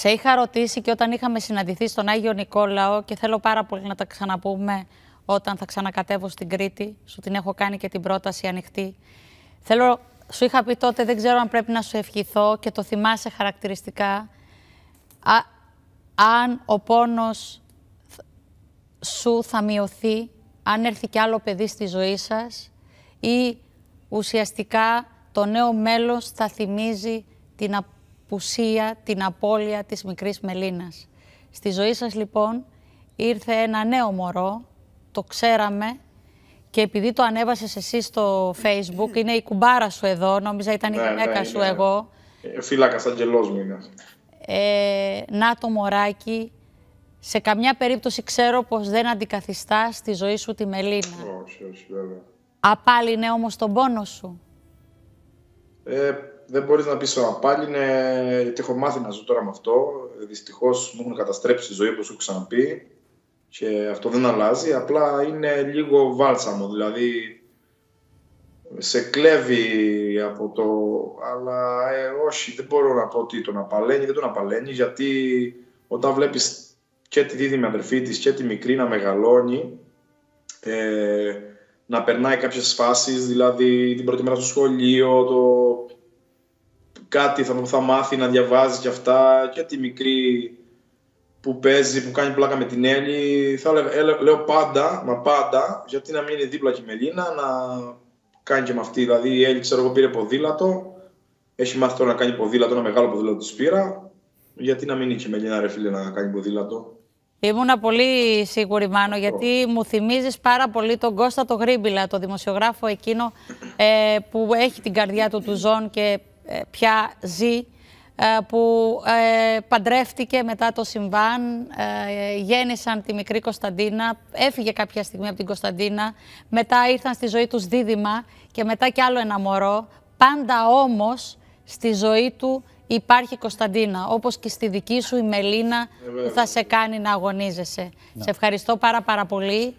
Σε είχα ρωτήσει και όταν είχαμε συναντηθεί στον Άγιο Νικόλαο και θέλω πάρα πολύ να τα ξαναπούμε όταν θα ξανακατεύω στην Κρήτη. Σου την έχω κάνει και την πρόταση ανοιχτή. Θέλω, σου είχα πει τότε, δεν ξέρω αν πρέπει να σου ευχηθώ και το θυμάσαι χαρακτηριστικά. Α, αν ο πόνος σου θα μειωθεί, αν έρθει κι άλλο παιδί στη ζωή σας ή ουσιαστικά το νέο μέλος θα θυμίζει την απουσία, την απώλεια της μικρής Μελίνας. Στη ζωή σας λοιπόν ήρθε ένα νέο μωρό, το ξέραμε και επειδή το ανέβασες εσύ στο facebook, είναι η κουμπάρα σου εδώ, νόμιζα ήταν η Ναι, γυναίκα ναι, σου είναι. εγώ. Ε, Φύλακας αγγελός μου είναι. Ε, να το μωράκι, σε καμιά περίπτωση ξέρω πως δεν αντικαθιστά στη ζωή σου τη Μελίνα. Όχι, όχι, βέβαια. Απάλυνε όμως τον πόνο σου. Ε, δεν μπορείς να πεις ότι πάλι είναι... Γιατί έχω μάθει να ζω τώρα με αυτό. Ε, Δυστυχώς μου έχουν καταστρέψει τη ζωή όπως σου έχω ξαναπεί. Και αυτό δεν αλλάζει. Απλά είναι λίγο βάλσαμο. Δηλαδή σε κλέβει από το... Αλλά ε, όχι, δεν μπορώ να πω ότι τον απαλαίνει. Δεν τον απαλαίνει γιατί όταν βλέπεις και τη δίδυμη αδερφή της και τη μικρή να μεγαλώνει ε, να περνάει κάποιες φάσεις, δηλαδή την πρώτη μέρα στο σχολείο, το κάτι θα, θα μάθει να διαβάζεις και αυτά και τη μικρή που παίζει, που κάνει πλάκα με την Έλλη. Θα λέ- έλε- λέω πάντα, μα πάντα, γιατί να μην είναι δίπλα και η Μελίνα, να κάνει και με αυτή. Δηλαδή η Έλλη, ξέρω εγώ, πήρε ποδήλατο, έχει μάθει τώρα να κάνει ποδήλατο, ένα μεγάλο ποδήλατο της πήρα. Γιατί να μην είναι και η Μελίνα, ρε φίλε, να κάνει ποδήλατο; Ήμουνα πολύ σίγουρη, Μάνο, γιατί μου θυμίζεις πάρα πολύ τον Κώστα το Γρίμπιλα, το δημοσιογράφο εκείνο ε, που έχει την καρδιά του του ζών και ε, πια ζει, ε, που ε, παντρεύτηκε μετά το συμβάν, ε, γέννησαν τη μικρή Κωνσταντίνα, έφυγε κάποια στιγμή από την Κωνσταντίνα, μετά ήρθαν στη ζωή τους δίδυμα και μετά κι άλλο ένα μωρό. Πάντα όμως στη ζωή του υπάρχει η Κωνσταντίνα, όπως και στη δική σου η Μελίνα που θα σε κάνει να αγωνίζεσαι. Σε ευχαριστώ πάρα πάρα πολύ.